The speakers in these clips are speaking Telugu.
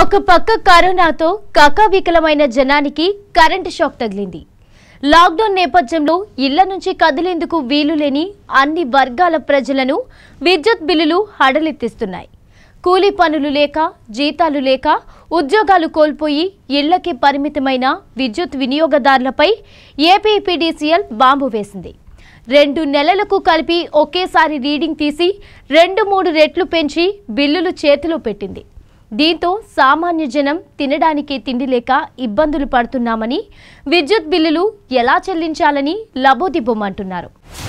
ఒక పక్క కరోనాతో కకావికలమైన జనానికి కరెంటు షాక్ తగిలింది. లాక్డౌన్ నేపథ్యంలో ఇళ్ళ నుంచి కదిలేందుకు వీలు లేని అన్ని వర్గాల ప్రజలను విద్యుత్ బిల్లులు హడలెత్తిస్తున్నాయి. కూలీ పనులు లేక జీతాలు లేక ఉద్యోగాలు కోల్పోయి ఇళ్ళకే పరిమితమైన విద్యుత్ వినియోగదారులపై ఏపీపీడీసీఎల్ బాంబు వేసింది. రెండు నెలలకు కలిపి ఒకేసారి రీడింగ్ తీసి రెండు మూడు రెట్లు పెంచి బిల్లులు చేతిలో పెట్టింది. దీంతో సామాన్య జనం తినడానికి తిండి లేక ఇబ్బందులు పడుతున్నామని విద్యుత్ బిల్లులు ఎలా చెల్లించాలని లబోదిబ్బమంటున్నారు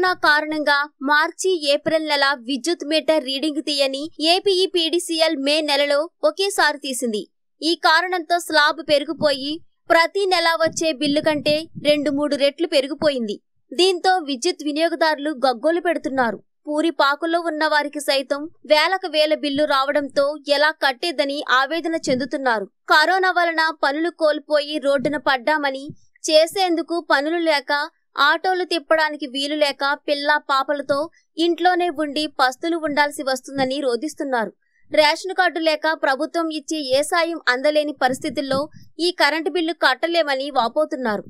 కరోనా కారణంగా మార్చి ఏప్రిల్ నెల విద్యుత్ మీటర్ రీడింగ్ తీయని ఏపీఈపీడీసీఎల్ మే నెలలో ఒకేసారి తీసింది. ఈ కారణంతో స్లాబ్ పెరిగిపోయి ప్రతి నెల వచ్చే బిల్లు కంటే రెండు మూడు రెట్లు పెరిగిపోయింది. దీంతో విద్యుత్ వినియోగదారులు గగ్గోలు పెడుతున్నారు. పూరి పాకుల్లో ఉన్న వారికి సైతం వేలకు వేల బిల్లు రావడంతో ఎలా కట్టేదని ఆవేదన చెందుతున్నారు. కరోనా వలన పనులు కోల్పోయి రోడ్డున పడ్డామని చేసేందుకు పనులు లేక ఆటోలు తిప్పడానికి వీలు లేక పిల్ల పాపలతో ఇంట్లోనే ఉండి పస్తులు ఉండాల్సి వస్తుందని రోధిస్తున్నారు. రేషన్ కార్డు లేక ప్రభుత్వం ఇచ్చే ఏ సాయం అందలేని పరిస్థితుల్లో ఈ కరెంటు బిల్లు కట్టలేమని వాపోతున్నారు.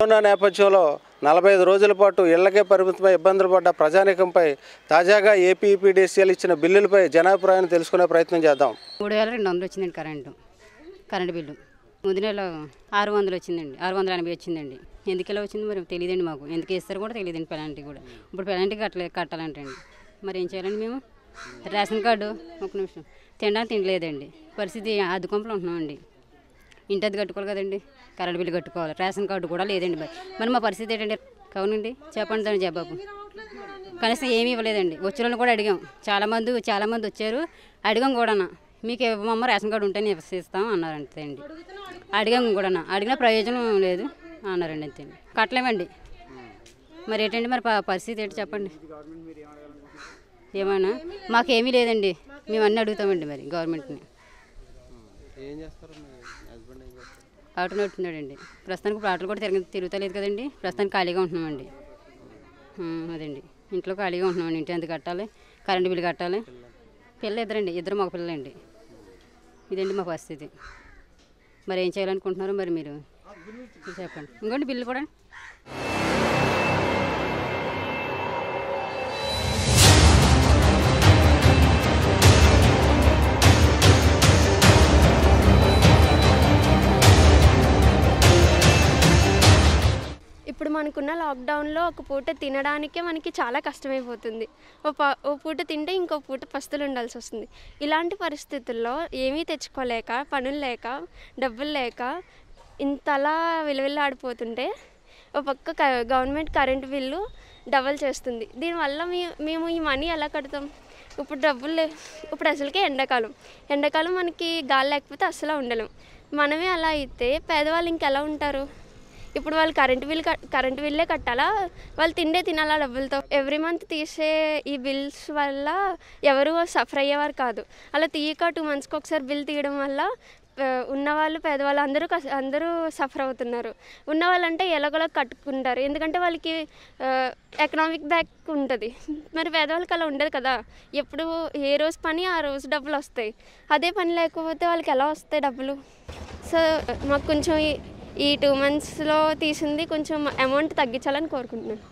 కరోనా నేపథ్యంలో నలభై ఐదు రోజుల పాటు ఇళ్ళకే పరిమితమై ఇబ్బందులు పడ్డ ప్రజానీకంపై తాజాగా ఏపీఈపీడీసీఎల్ ఇచ్చిన బిల్లులపై జనాభిప్రాయాన్ని తెలుసుకునే ప్రయత్నం చేద్దాం. మూడు వేల రెండు వందలు వచ్చిందండి కరెంటు కరెంటు బిల్లు. ముదినేలో ఆరు వందలు వచ్చిందండి ఆరు వందల ఎనభై వచ్చిందండి. ఎందుకు ఇలా వచ్చింది మరి తెలియదండి మాకు. ఎందుకు వేస్తారో కూడా తెలియదండి పెనాల్టీ కూడా. ఇప్పుడు పెనాల్టీ కట్టలే కట్టాలంటండి. మరి ఏం చేయాలండి మేము? రేషన్ కార్డు ఒక నిమిషం. తినడానికి తినలేదండి. పరిస్థితి అదుకొంపలు ఉంటున్నామండి. ఇంటి అది కట్టుకోవాలి కదండి. కరెంట్ బిల్లు కట్టుకోవాలి. రేషన్ కార్డు కూడా లేదండి మరి. మరి మా పరిస్థితి ఏంటండి? అవునండి చెప్పండి దాని జవాబు. కనీసం ఏమీ ఇవ్వలేదండి. వచ్చిన వాళ్ళని కూడా అడిగాం. చాలామంది చాలామంది వచ్చారు. అడిగాం కూడా మీకు ఇవ్వమమ్మ రేషన్ కార్డు ఉంటేనే ఇస్తాం అన్నారు అంతే అండి. అడిగాము కూడా అడిగిన ప్రయోజనం లేదు అన్నారండి అంతే కట్టలేమండి. మరి ఏంటండి మరి ప- పరిస్థితి ఏంటి చెప్పండి. ఏమన్నా? మాకేమీ లేదండి. మేము అన్నీ అడుగుతామండి మరి గవర్నమెంట్ని. ఏం అడుగుతున్నాడండి ఆటో నడుపుతున్నాడండి. ప్రస్తుతానికి ఇప్పుడు ఆటోలు కూడా తిరగ తిరుగుతలేదు కదండి. ప్రస్తుతానికి ఖాళీగా ఉంటున్నామండి. అదండి. ఇంట్లో ఖాళీగా ఉంటున్నామండి. ఇంటి ఎంత కట్టాలి. కరెంటు బిల్లు కట్టాలి. పిల్లలు ఇద్దరండి ఇద్దరు మగ పిల్లలండి ఇదండి మా పరిస్థితి. మరి ఏం చేయాలనుకుంటున్నారు మరి మీరు? చెప్పండి. ఇంకోండి బిల్లు కూడా? ఇప్పుడు మనకున్న లాక్డౌన్లో ఒక పూట తినడానికే మనకి చాలా కష్టమైపోతుంది. ఓ ప ఓ పూట తింటే ఇంకో పూట పస్తులు ఉండాల్సి వస్తుంది ఇలాంటి పరిస్థితుల్లో ఏమీ తెచ్చుకోలేక పనులు లేక డబ్బులు లేక ఇంతలా విలువిల్లాడిపోతుంటే ఓ పక్క క- గవర్నమెంట్ కరెంటు బిల్లు డబల్ చేస్తుంది. దీనివల్ల మీ మేము ఈ మనీ ఎలా కడతాం? ఇప్పుడు డబ్బులు లే ఇప్పుడు అసలుకే ఎండాకాలం. ఎండాకాలం మనకి గాలి లేకపోతే అస్సలు ఉండలేం. మనమే అలా అయితే పేదవాళ్ళు ఇంకెలా ఉంటారు? ఇప్పుడు వాళ్ళు కరెంట్ బిల్ కరెంట్ బిల్లే కట్టాలా? వాళ్ళు తిండే తినాలా డబ్బులతో ఎవ్రీ మంత్ తీసే ఈ బిల్స్ వల్ల ఎవరు సఫర్ అయ్యేవారు కాదు. అలా తీయక టూ మంత్స్కి ఒకసారి బిల్ తీయడం వల్ల ఉన్నవాళ్ళు పేదవాళ్ళు అందరూ కస్- అందరూ సఫర్ అవుతున్నారు. ఉన్నవాళ్ళంటే ఎలాగోలా కట్టుకుంటారు. ఎందుకంటే వాళ్ళకి ఎకనామిక్ బ్యాక్ ఉంటుంది. మరి పేదవాళ్ళకి అలా ఉండదు కదా. ఎప్పుడు ఏ రోజు పని ఆ రోజు డబ్బులు వస్తాయి. అదే పని లేకపోతే వాళ్ళకి ఎలా వస్తాయి డబ్బులు? సో మాకు కొంచెం ఈ టూ మంత్స్లో తీసింది కొంచెం అమౌంట్ తగ్గించాలని కోరుకుంటున్నాను.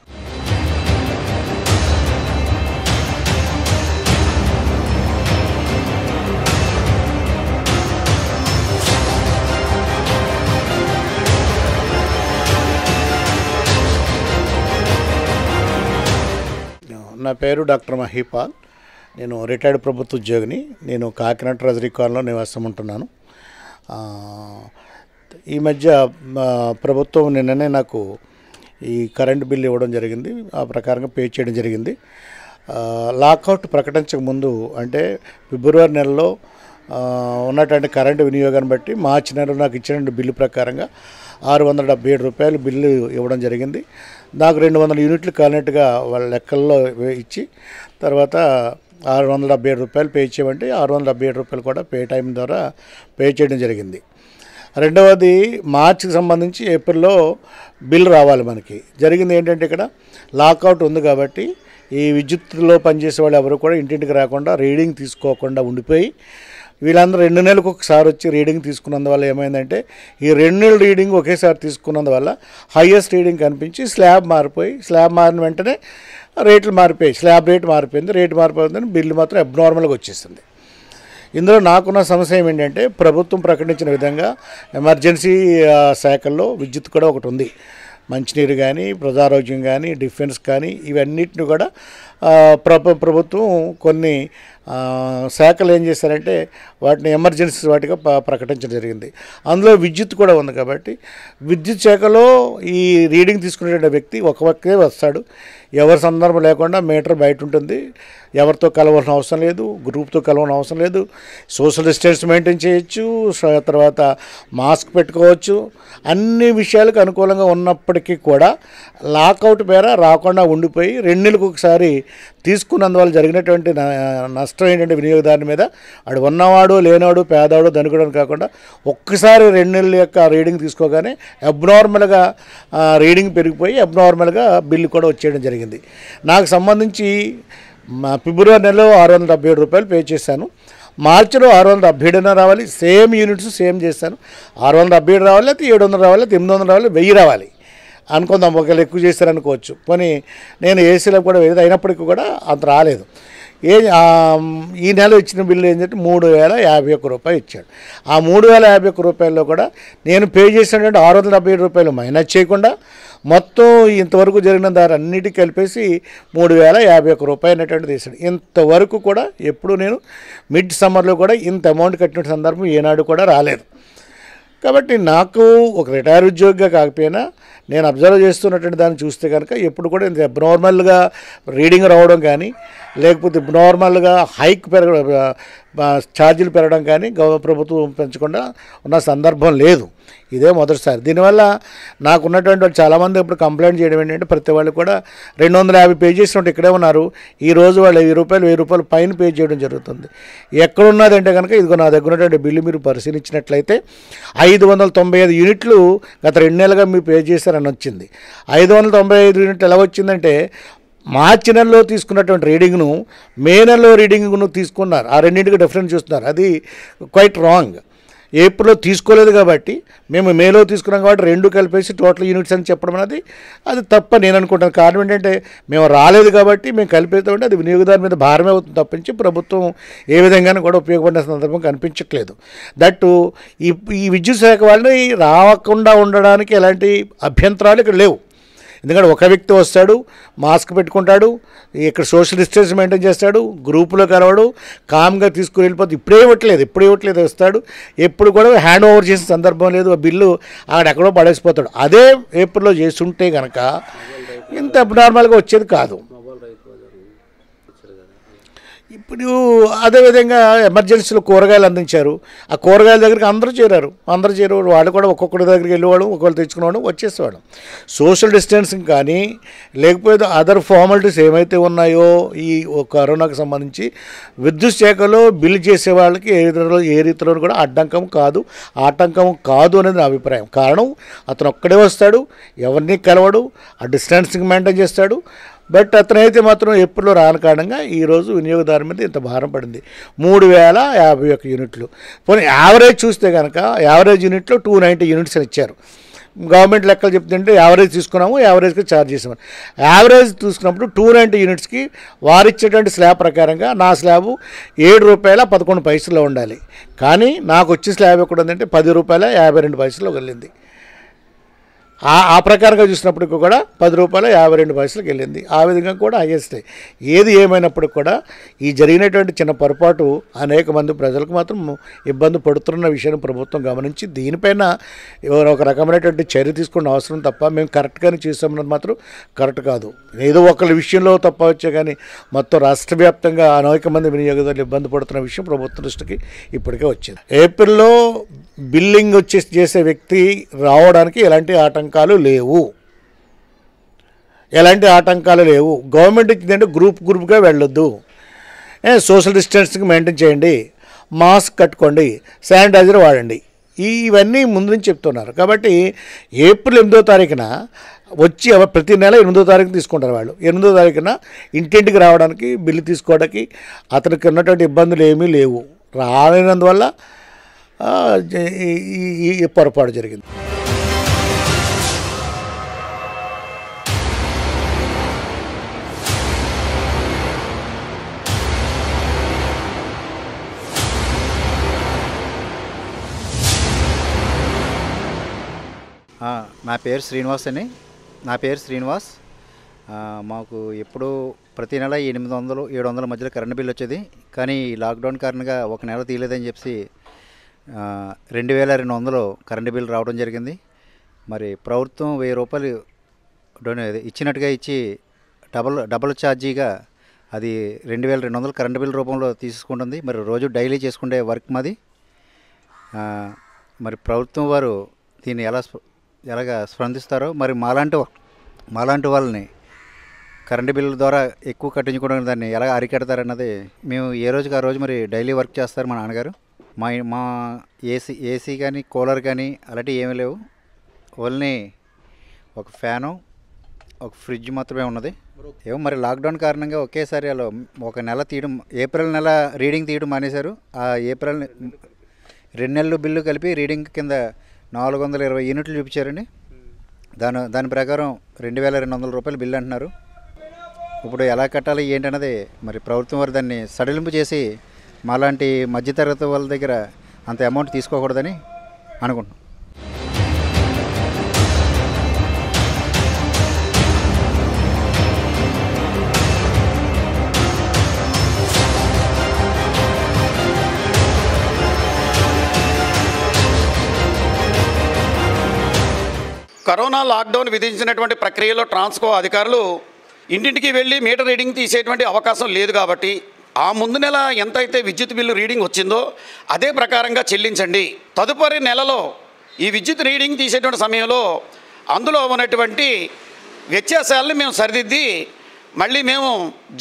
నా పేరు డాక్టర్ మహీపాల్. నేను రిటైర్డ్ ప్రభుత్వ ఉద్యోగిని. నేను కాకినాడ ట్రెజరీ కాలంలో నివాసం ఉంటున్నాను. ఈ మధ్య ప్రభుత్వం నిన్ననే నాకు ఈ కరెంట్ బిల్ ఇవ్వడం జరిగింది. ఆ ప్రకారంగా పే చేయడం జరిగింది. లాకౌట్ ప్రకటించక ముందు అంటే ఫిబ్రవరి నెలలో ఉన్నటువంటి కరెంటు వినియోగాన్ని బట్టి మార్చి నెలలో నాకు ఇచ్చిన బిల్లు ప్రకారంగా ఆరు వందల డెబ్బై ఏడు రూపాయలు బిల్లు ఇవ్వడం జరిగింది. నాకు రెండు వందల యూనిట్లు కాలినట్టుగా వాళ్ళ లెక్కల్లో ఇచ్చి తర్వాత ఆరు వందల డెబ్బై ఏడు రూపాయలు పే చేయమంటే ఆరు వందల డెబ్బై ఏడు రూపాయలు కూడా పే టైం ద్వారా పే చేయడం జరిగింది. రెండవది మార్చికి సంబంధించి ఏప్రిల్లో బిల్ రావాలి మనకి. జరిగింది ఏంటంటే ఇక్కడ లాకౌట్ ఉంది కాబట్టి ఈ విద్యుత్లో పనిచేసే వాళ్ళు ఎవరు కూడా ఇంటింటికి రాకుండా రీడింగ్ తీసుకోకుండా ఉండిపోయి వీళ్ళందరూ రెండు నెలలకు ఒకసారి వచ్చి రీడింగ్ తీసుకున్నందువల్ల ఏమైందంటే ఈ రెండు నెలల రీడింగ్ ఒకేసారి తీసుకున్నందువల్ల హైయెస్ట్ రీడింగ్ కనిపించి స్లాబ్ మారిపోయి స్లాబ్ మారిన వెంటనే రేట్లు మారిపోయాయి స్లాబ్ రేట్ మారిపోయింది రేటు మారిపోయిందని బిల్లు మాత్రం అబ్నార్మల్గా వచ్చేసింది. ఇందులో నాకున్న సమస్య ఏమిటంటే ప్రభుత్వం ప్రకటించిన విధంగా ఎమర్జెన్సీ శాఖల్లో విద్యుత్ కూడా ఒకటి ఉంది. మంచినీరు కానీ ప్రజారోగ్యం కానీ డిఫెన్స్ కానీ ఇవన్నిటిని కూడా ప్రభుత్వం కొన్ని శాఖలు ఏం చేశారంటే వాటిని ఎమర్జెన్సీ వాటిగా ప్రకటించడం జరిగింది. అందులో విద్యుత్ కూడా ఉంది కాబట్టి విద్యుత్ శాఖలో ఈ రీడింగ్ తీసుకునేటువంటి వ్యక్తి ఒక వ్యక్తే వస్తాడు. ఎవరి సందర్భం లేకుండా మీటర్ బయట ఉంటుంది. ఎవరితో కలవాల్సిన అవసరం లేదు. గ్రూప్తో కలవాల్సిన అవసరం లేదు. సోషల్ డిస్టెన్స్ మెయింటైన్ చేయొచ్చు. తర్వాత మాస్క్ పెట్టుకోవచ్చు. అన్ని విషయాలకు అనుకూలంగా ఉన్నప్పటికీ కూడా లాకౌట్ మేర రాకుండా ఉండిపోయి రెండు నెలలకు ఒకసారి తీసుకున్నందువల్ల జరిగినటువంటి నష్టం ఏంటంటే వినియోగదారుని మీద వాడు ఉన్నవాడు లేనివాడు పేదవాడు ధనికుడు కాకుండా ఒక్కసారి రెండు నెలల యొక్క రీడింగ్ తీసుకోగానే అబ్నార్మల్గా రీడింగ్ పెరిగిపోయి అబ్నార్మల్గా బిల్లు కూడా వచ్చేయడం జరిగింది. నాకు సంబంధించి ఫిబ్రవరి నెలలో ఆరు వందల డెబ్బై ఏడు రూపాయలు పే చేశాను. మార్చిలో ఆరు వందల డెబ్బై ఏడున రావాలి. సేమ్ యూనిట్స్ సేమ్ చేశాను. ఆరు వందల డెబ్బై ఏడు రావాలి లేకపోతే ఏడు వందలు రావాలి లేకపోతే ఎనిమిది వందలు రావాలి వెయ్యి రావాలి. అనుకుందాం ఒకవేళ ఎక్కువ చేశారనుకోవచ్చు పోనీ నేను ఏసీలో కూడా వేయదు అయినప్పటికీ కూడా అంత రాలేదు. ఏ ఈ నెల ఇచ్చిన బిల్లు ఏంటంటే మూడు వేల యాభై ఒక్క రూపాయలు ఇచ్చాడు. ఆ మూడు వేల యాభై ఒక్క రూపాయల్లో కూడా నేను పే చేసినటువంటి ఆరు వందల డెబ్బై రూపాయలు మైనస్ చేయకుండా మొత్తం ఇంతవరకు జరిగిన దారి అన్నిటికీ కలిపేసి మూడు వేల యాభై ఒక్క రూపాయలు అనేటువంటి తీసాడు ఇంతవరకు కూడా ఎప్పుడు నేను మిడ్ సమ్మర్లో కూడా ఇంత అమౌంట్ కట్టిన సందర్భం ఏనాడు కూడా రాలేదు. కాబట్టి నాకు ఒక రిటైర్ ఉద్యోగిగా కాకపోయినా నేను అబ్జర్వ్ చేస్తున్నటువంటి దాన్ని చూస్తే కనుక ఎప్పుడు కూడా ఇంత అబ్నార్మల్గా రీడింగ్ రావడం కానీ లేకపోతే నార్మల్గా హైక్ పెరగ ఛార్జీలు పెరగడం కానీ గవ ప్రభుత్వం పెంచకుండా ఉన్న సందర్భం లేదు. ఇదే మొదటిసారి. దీనివల్ల నాకు ఉన్నటువంటి వాళ్ళు చాలామంది ఇప్పుడు కంప్లైంట్ చేయడం ఏంటంటే ప్రతి వాళ్ళు కూడా రెండు వందల యాభై పే చేసినట్టు ఇక్కడే ఉన్నారు. ఈ రోజు వాళ్ళు వెయ్యి రూపాయలు వెయ్యి రూపాయలు పైన పే చేయడం జరుగుతుంది. ఎక్కడున్నదంటే కనుక ఇదిగో నా దగ్గర ఉన్నటువంటి బిల్లు మీరు పరిశీలించినట్లయితే ఐదు వందల తొంభై ఐదు యూనిట్లు గత రెండు నెలలుగా మీరు పే చేశారని వచ్చింది. ఐదు వందల తొంభై ఐదు యూనిట్లు ఎలా వచ్చిందంటే మార్చి నెలలో తీసుకున్నటువంటి రీడింగ్ను మే నెలలో రీడింగ్ను తీసుకున్నారు. ఆ రెండింటికి డిఫరెన్స్ చూస్తున్నారు. అది క్వైట్ రాంగ్. ఏప్రిల్లో తీసుకోలేదు కాబట్టి మేము మేలో తీసుకున్నాం కాబట్టి రెండు కలిపేసి టోటల్ యూనిట్స్ అని చెప్పడం అనేది అది తప్ప నేను అనుకుంటాను. కారణం ఏంటంటే మేము రాలేదు కాబట్టి మేము కలిపేస్తామంటే అది వినియోగదారు మీద భారమే అవుతుంది తప్పించి ప్రభుత్వం ఏ విధంగానూ కూడా ఉపయోగపడిన సందర్భం కనిపించట్లేదు. దట్టు ఈ ఈ విద్యుత్ శాఖ వాళ్ళని రాకుండా ఉండడానికి ఎలాంటి అభ్యంతరాలు ఇక్కడ లేవు. ఎందుకంటే ఒక వ్యక్తి వస్తాడు మాస్క్ పెట్టుకుంటాడు ఇక్కడ సోషల్ డిస్టెన్స్ మెయింటైన్ చేస్తాడు గ్రూపులో కలవడు కామ్గా తీసుకుని వెళ్ళిపోతే ఇప్పుడే ఇవ్వట్లేదు ఇప్పుడే ఇవ్వట్లేదు వస్తాడు ఎప్పుడు కూడా హ్యాండ్ ఓవర్ చేసిన సందర్భం లేదు ఆ బిల్లు అక్కడ ఎక్కడో పడేసిపోతాడు. అదే ఏప్రిల్లో చేస్తుంటే కనుక ఇంత అబ్నార్మల్గా వచ్చేది కాదు. ఇప్పుడు అదేవిధంగా ఎమర్జెన్సీలో కూరగాయలు అందించారు. ఆ కూరగాయల దగ్గరికి అందరూ చేరారు. అందరూ చేరారు వాళ్ళు కూడా ఒక్కొక్కరి దగ్గరికి వెళ్ళేవాడు ఒక్కొక్కరు తెచ్చుకునేవాడు వచ్చేసేవాడు సోషల్ డిస్టెన్సింగ్ కానీ లేకపోతే అదర్ ఫార్మాలిటీస్ ఏమైతే ఉన్నాయో ఈ కరోనాకు సంబంధించి విద్యుత్ శాఖలో బిల్ చేసే వాళ్ళకి ఏ రీతిలో ఏ రీతిలో కూడా అడ్డంకం కాదు. ఆటంకం కాదు అనేది నా అభిప్రాయం. కారణం అతను ఒక్కడే వస్తాడు ఎవరిని కలవడు ఆ డిస్టెన్సింగ్ మెయింటైన్ చేస్తాడు. బట్ అతనైతే మాత్రం ఎప్పుడులో రాని కారణంగా ఈరోజు వినియోగదారు మీద ఇంత భారం పడింది. మూడు వేల యాభై ఒక్క యూనిట్లు. పోనీ యావరేజ్ చూస్తే కనుక యావరేజ్ యూనిట్లో టూ నైంటీ యూనిట్స్ అని ఇచ్చారు. గవర్నమెంట్ లెక్కలు చెప్తుంటే యావరేజ్ తీసుకున్నాము యావరేజ్కి ఛార్జ్ చేసాము. యావరేజ్ తీసుకున్నప్పుడు టూ నైంటీ యూనిట్స్కి వారిచ్చేటువంటి స్లాబ్ ప్రకారంగా నా స్లాబు ఏడు రూపాయల పదకొండు పైసల్లో ఉండాలి. కానీ నాకు వచ్చే స్లాబ్ ఎక్కడ ఉందంటే పది రూపాయల యాభై రెండు పైసల్లో వెళ్ళింది. ఆ ఆ ప్రకారంగా చూసినప్పటికీ కూడా పది రూపాయలు యాభై రెండు పైసలకు వెళ్ళింది. ఆ విధంగా కూడా హైయెస్టే ఏది ఏమైనప్పటికీ కూడా ఈ జరిగినటువంటి చిన్న పొరపాటు అనేక మంది ప్రజలకు మాత్రం ఇబ్బంది పడుతున్న విషయాన్ని ప్రభుత్వం గమనించి దీనిపైన ఎవరో ఒక రకమైనటువంటి చర్య తీసుకున్న అవసరం తప్ప మేము కరెక్ట్గానే చేసామన్నది మాత్రం కరెక్ట్ కాదు. ఏదో ఒకరి విషయంలో తప్ప వచ్చే కానీ మొత్తం రాష్ట్ర వ్యాప్తంగా అనేక మంది వినియోగదారులు ఇబ్బంది పడుతున్న విషయం ప్రభుత్వ దృష్టికి ఇప్పటికే వచ్చింది. ఏప్రిల్లో బిల్లింగ్ వచ్చి చేసే వ్యక్తి రావడానికి ఎలాంటి ఆటంకాలు లేవు. ఎలాంటి ఆటంకాలు లేవు. గవర్నమెంట్ ఇచ్చిందంటే గ్రూప్ గ్రూప్గా వెళ్ళొద్దు. సోషల్ డిస్టెన్సింగ్ మెయింటైన్ చేయండి. మాస్క్ కట్టుకోండి. శానిటైజర్ వాడండి. ఇవన్నీ ముందు నుంచి చెప్తున్నారు. కాబట్టి ఏప్రిల్ ఎనిమిదో తారీఖున వచ్చి ప్రతి నెల ఎనిమిదో తారీఖు తీసుకుంటారు వాళ్ళు. ఎనిమిదో తారీఖున ఇంటింటికి రావడానికి బిల్లు తీసుకోవడానికి అతనికి ఉన్నటువంటి ఇబ్బందులు ఏమీ లేవు. రాలేనందువల్ల ఈ- పొరపాటు జరిగింది. నా పేరు శ్రీనివాస్ అని నా పేరు శ్రీనివాస్. మాకు ఎప్పుడు ప్రతి నెల ఎనిమిది వందలు ఏడు వందల మధ్యలో కరెంటు బిల్ వచ్చేది. కానీ ఈ లాక్డౌన్ కారణంగా ఒక నెల తీయలేదని చెప్పి రెండు వేల రెండు వందలు కరెంటు బిల్ రావడం జరిగింది. మరి ప్రభుత్వం వెయ్యి రూపాయలు డొనే ఇచ్చినట్టుగా ఇచ్చి డబల్ డబల్ ఛార్జీగా అది రెండు వేల రెండు వందలు కరెంటు బిల్ రూపంలో తీసుకుంటుంది. మరి రోజు డైలీ చేసుకునే వర్క్ మాది. మరి ప్రభుత్వం వారు దీన్ని ఎలా స్ప- ఎలాగ స్పందిస్తారో మరి మాలాంటి మాలాంటి వాళ్ళని కరెంటు బిల్లు ద్వారా ఎక్కువ కట్టించుకోవడం దాన్ని ఎలా అరికడతారన్నది మేము ఏ రోజుకి ఆ రోజు మరి డైలీ వర్క్ చేస్తారు మా నాన్నగారు. మా మా ఏసీ ఏసీ కానీ కూలర్ కానీ అలాంటివి ఏమీ లేవు. ఓన్లీ ఒక ఫ్యాను ఒక ఫ్రిడ్జ్ మాత్రమే ఉన్నది. ఏమో మరి లాక్డౌన్ కారణంగా ఒకేసారి అలా ఒక నెల తీయడం ఏప్రిల్ నెల రీడింగ్ తీయడం మానేశారు. ఆ ఏప్రిల్ రెండు నెలలు బిల్లు కలిపి రీడింగ్ కింద నాలుగు వందల ఇరవై యూనిట్లు చూపించారండి. దాని దాని ప్రకారం రెండు వేల రెండు వందల రూపాయలు బిల్లు అంటున్నారు. ఇప్పుడు ఎలా కట్టాలి ఏంటన్నది మరి ప్రభుత్వం వారు దాన్ని సడలింపు చేసి మాలాంటి మధ్యతరగతి వాళ్ళ దగ్గర అంత అమౌంట్ తీసుకోకూడదని అనుకుంటున్నాం. కరోనా లాక్డౌన్ విధించినటువంటి ప్రక్రియలో ట్రాన్స్కో అధికారులు ఇంటింటికి వెళ్ళి మీటర్ రీడింగ్ తీసేటువంటి అవకాశం లేదు కాబట్టి ఆ ముందు నెల ఎంతైతే విద్యుత్ బిల్లు రీడింగ్ వచ్చిందో అదే ప్రకారంగా చెల్లించండి. తదుపరి నెలలో ఈ విద్యుత్ రీడింగ్ తీసేటువంటి సమయంలో అందులో ఉన్నటువంటి వ్యత్యాసాలను మేము సరిదిద్ది మళ్ళీ మేము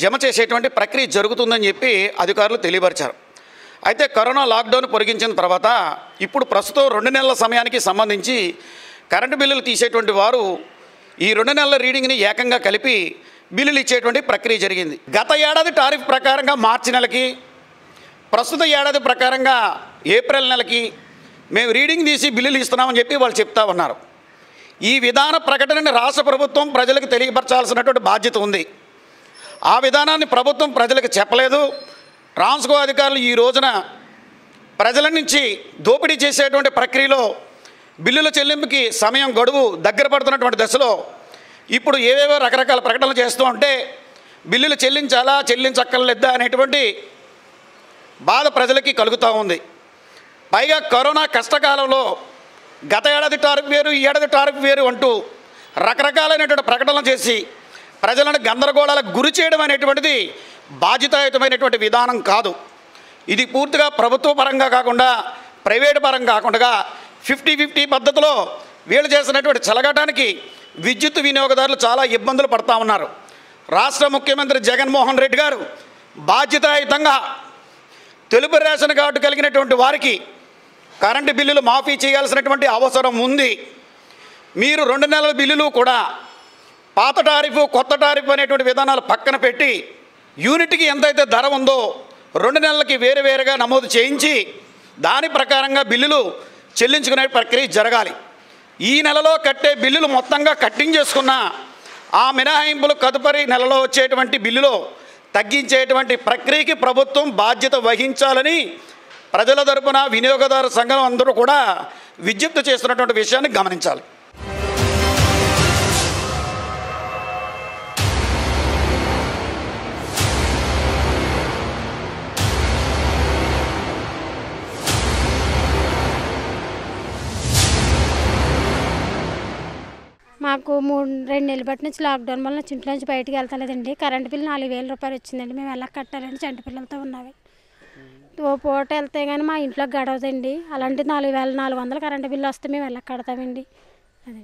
జమ చేసేటువంటి ప్రక్రియ జరుగుతుందని చెప్పి అధికారులు తెలియపరిచారు. అయితే కరోనా లాక్డౌన్ పొరిగించిన తర్వాత ఇప్పుడు ప్రస్తుతం రెండు నెలల సమయానికి సంబంధించి కరెంటు బిల్లులు తీసేటువంటి వారు ఈ రెండు నెలల రీడింగ్ని ఏకంగా కలిపి బిల్లులు ఇచ్చేటువంటి ప్రక్రియ జరిగింది. గత ఏడాది టారిఫ్ ప్రకారంగా మార్చి నెలకి ప్రస్తుత ఏడాది ప్రకారంగా ఏప్రిల్ నెలకి మేము రీడింగ్ తీసి బిల్లులు ఇస్తున్నామని చెప్పి వాళ్ళు చెప్తా ఉన్నారు. ఈ విధాన ప్రకటనని రాష్ట్ర ప్రభుత్వం ప్రజలకు తెలియపరచాల్సినటువంటి బాధ్యత ఉంది. ఆ విధానాన్ని ప్రభుత్వం ప్రజలకు చెప్పలేదు. ట్రాన్స్కో అధికారులు ఈ రోజున ప్రజల నుంచి దోపిడీ చేసేటువంటి ప్రక్రియలో బిల్లుల చెల్లింపుకి సమయం గడువు దగ్గర పడుతున్నటువంటి దశలో ఇప్పుడు ఏవేవో రకరకాల ప్రకటనలు చేస్తూ ఉంటే బిల్లులు చెల్లించాలా చెల్లించక్కర్లేద్దా అనేటువంటి బాధ ప్రజలకి కలుగుతూ ఉంది. పైగా కరోనా కష్టకాలంలో గత ఏడాది టారిఫ్ వేరు ఈ ఏడాది టారిఫ్ వేరు అంటూ రకరకాలైనటువంటి ప్రకటనలు చేసి ప్రజలను గందరగోళాలకు గురి చేయడం అనేటువంటిది బాధ్యతాయుతమైనటువంటి విధానం కాదు. ఇది పూర్తిగా ప్రభుత్వ పరంగా కాకుండా ప్రైవేట్ పరంగా కాకుండా ఫిఫ్టీ ఫిఫ్టీ పద్ధతిలో వీళ్ళు చేసినటువంటి చలగటానికి విద్యుత్ వినియోగదారులు చాలా ఇబ్బందులు పడతా ఉన్నారు. రాష్ట్ర ముఖ్యమంత్రి జగన్మోహన్ రెడ్డి గారు బాధ్యతాయుతంగా తెలుపు రేషన్ కార్డు కలిగినటువంటి వారికి కరెంటు బిల్లులు మాఫీ చేయాల్సినటువంటి అవసరం ఉంది. మీరు రెండు నెలల బిల్లులు కూడా పాత టారిఫ్ కొత్త టారిఫ్ అనేటువంటి విధానాలు పక్కన పెట్టి యూనిట్కి ఎంతైతే ధర ఉందో రెండు నెలలకి వేరు వేరుగా నమోదు చేయించి దాని ప్రకారంగా బిల్లులు చెల్లించుకునే ప్రక్రియ జరగాలి. ఈ నెలలో కట్టే బిల్లులు మొత్తంగా కట్టింగ్ చేసుకున్న ఆ మినహాయింపులు తదుపరి నెలలో వచ్చేటువంటి బిల్లులో తగ్గించేటువంటి ప్రక్రియకి ప్రభుత్వం బాధ్యత వహించాలని ప్రజల తరపున వినియోగదారు సంఘం అందరూ కూడా విజ్ఞప్తి చేస్తున్నటువంటి విషయాన్ని గమనించాలి. మాకు మూడు రెండు నెలల బట్టి నుంచి లాక్డౌన్ వల్ల ఇంట్లో నుంచి బయటికి వెళ్తలేదండి. కరెంట్ బిల్ నాలుగు వేల రూపాయలు వచ్చిందండి. మేము ఎలా కట్టాలండి చంటి పిల్లలతో ఉన్నవి ఓ పూట వెళ్తే కానీ మా ఇంట్లో గడవదండి. అలాంటి నాలుగు వేల నాలుగు వందలు కరెంట్ బిల్లు వస్తే మేము ఎలా కడతామండి? అదే.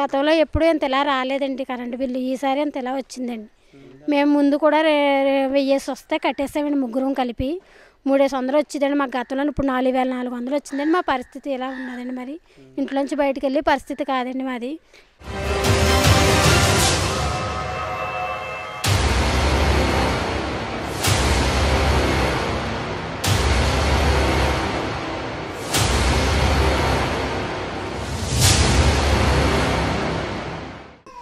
గతంలో ఎప్పుడూ ఇంత ఇలా రాలేదండి కరెంట్ బిల్లు ఈసారి ఇంత ఇలా వచ్చిందండి. మేము ముందు కూడా వెయ్యేసి వస్తే కట్టేసామండి ముగ్గురం కలిపి. మూడేసి వందలు వచ్చిందండి మా గతంలో ఇప్పుడు నాలుగు వేల నాలుగు వందలు వచ్చిందండి. మా పరిస్థితి ఇలా ఉన్నదండి మరి? ఇంట్లోంచి బయటికి వెళ్ళి పరిస్థితి కాదండి మాది.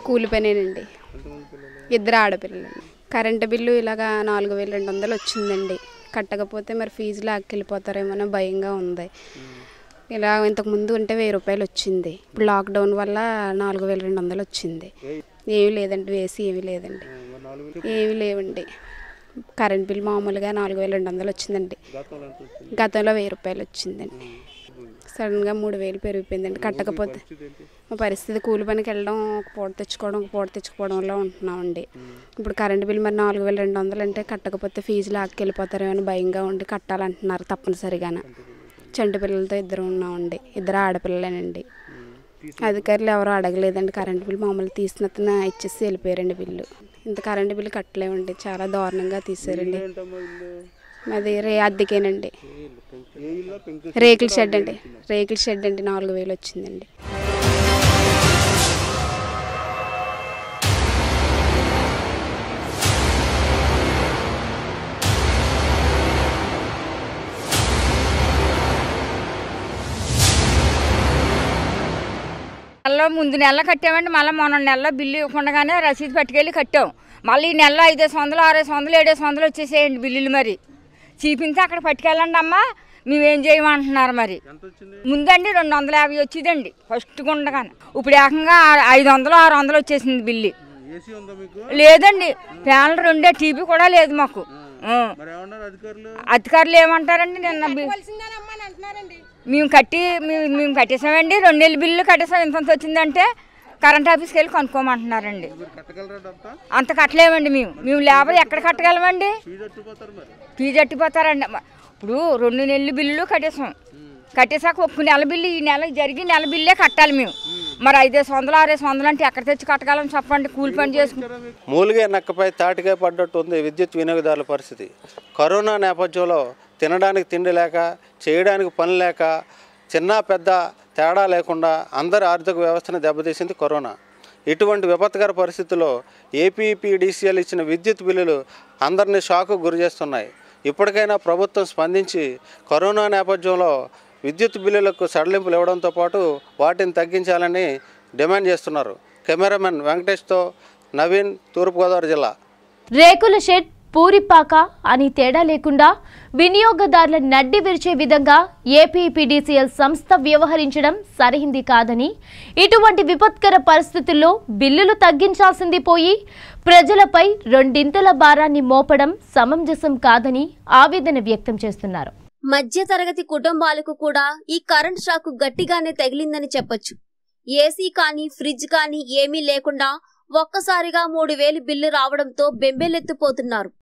కూలి పనేనండి. ఇద్దరు ఆడపిల్లలండి. కరెంటు బిల్లు ఇలాగా నాలుగు వేల రెండు వందలు వచ్చిందండి. కట్టకపోతే మరి ఫీజు ఆక్కెళ్ళిపోతారేమో భయంగా ఉంది. ఇలా ఇంతకుముందు ఉంటే వెయ్యి రూపాయలు వచ్చింది. ఇప్పుడు లాక్డౌన్ వల్ల నాలుగు వేల రెండు వందలు వచ్చింది. ఏమీ లేదండి వేసి ఏమీ లేదండి. ఏమీ లేవండి. కరెంట్ బిల్ మామూలుగా నాలుగు వేల రెండు వందలు వచ్చిందండి. గతంలో వెయ్యి రూపాయలు వచ్చిందండి. సడన్గా మూడు వేలు పెరిగిపోయిందండి. కట్టకపోతే పరిస్థితి కూలి పనికి వెళ్ళడం ఒక పూట తెచ్చుకోవడం ఒక పూట తెచ్చుకోవడంలో ఉంటున్నామండి. ఇప్పుడు కరెంటు బిల్ మరి నాలుగు వేల రెండు వందలు అంటే కట్టకపోతే ఫీజు లాక్కెళ్ళిపోతారేమో అని భయంగా ఉండి కట్టాలంటున్నారు తప్పనిసరిగాన చంటి పిల్లలతో ఇద్దరు ఉన్నామండి. ఇద్దరు ఆడపిల్లలేనండి. అధికారులు ఎవరు అడగలేదండి. కరెంట్ బిల్ మామూలు తీసినతన ఇచ్చేసి వెళ్ళిపోయారండి బిల్లు. ఇంత కరెంటు బిల్లు కట్టలేమండి. చాలా దారుణంగా తీసారండి మాది రే అద్దెకేనండి. రేకుల షెడ్ అండి. రేకుల షెడ్ అండి. నాలుగు వేలు వచ్చిందండి. నెలలో ముందు నెల కట్టామండి. మళ్ళీ మొన్న నెలలో బిల్లు ఇవ్వకుండానే రసీదు పట్టుకెళ్ళి కట్టాం. మళ్ళీ ఈ నెలలో ఐదేసి వందలు ఆరేసి వందలు ఏడేసి వందలు వచ్చేసేయండి బిల్లులు మరి. చూపించి అక్కడ పట్టుకెళ్ళండి అమ్మా. మేమేం చేయమంటున్నారు మరి. ముందండి రెండు వందల యాభై వచ్చేదండి. ఫస్ట్ గుండగానే. ఇప్పుడు ఏకంగా ఐదు వందలు ఆరు వందలు వచ్చేసింది బిల్లు. లేదండి. ఫ్యాన్లు రెండే టీవీ కూడా లేదు మాకు. అధికారులు? ఏమంటారండి? నిన్న మేము కట్టి మేము మేము కట్టేసామండి. రెండు నెలల బిల్లు కట్టేసాం. ఎంత వచ్చిందంటే కరెంట్ ఆఫీస్కి వెళ్ళి కొనుక్కోమంటున్నారండి. అంత కట్టలేమండి మేము. మేము లేబర్ ఎక్కడ కట్టగలమండి? ఫీజు అట్టిపోతారండి. ఇప్పుడు రెండు నెలల బిల్లులు కట్టేసాం. కట్టేసాక ఒక్క నెల బిల్లు ఈ నెల జరిగి నెల బిల్లే కట్టాలి మేము. మరి ఐదేసి వందలు ఆరేసి వందలు అంటే ఎక్కడ తెచ్చి కట్టగలం చెప్పండి. కూలి పని చేసుకుంటాం మూలిగే నక్కపై తాటిగా పడ్డట్టు ఉంది విద్యుత్ వినియోగదారుల పరిస్థితి. కరోనా నేపథ్యంలో తినడానికి తిండి లేక చేయడానికి పని లేక చిన్న పెద్ద తేడా లేకుండా అందరి ఆర్థిక వ్యవస్థను దెబ్బతీసింది కరోనా. ఇటువంటి విపత్కర పరిస్థితుల్లో ఏపీపీడీసీఎల్ ఇచ్చిన విద్యుత్ బిల్లులు అందరినీ షాకు గురి చేస్తున్నాయి. ఇప్పటికైనా ప్రభుత్వం స్పందించి కరోనా నేపథ్యంలో విద్యుత్ బిల్లులకు సడలింపులు ఇవ్వడంతో పాటు వాటిని తగ్గించాలని డిమాండ్ చేస్తున్నారు. కెమెరామెన్ వెంకటేష్తో నవీన్ తూర్పుగోదావరి జిల్లా. రేకుల షెడ్ పూరిపాక అని తేడా లేకుండా వినియోగదారుల నడ్డి విరిచే విధంగా ఏపీపీడీసీఎల్ సంస్థ వ్యవహరించడం సరిహింది కాదని ఇటువంటి విపత్కర పరిస్థితుల్లో బిల్లులు తగ్గించాల్సింది పోయి ప్రజలపై రెండింతల భారాన్ని మోపడం సమంజసం కాదని ఆవేదన వ్యక్తం చేస్తున్నారు. మధ్యతరగతి కుటుంబాలకు కూడా ఈ కరెంట్ షాక్ గట్టిగానే తగిలిందని చెప్పొచ్చు. ఏసీ కానీ ఫ్రిడ్జ్ కానీ ఏమీ లేకుండా ఒక్కసారిగా మూడు వేలు బిల్లు రావడంతో బెంబేలెత్తిపోతున్నారు.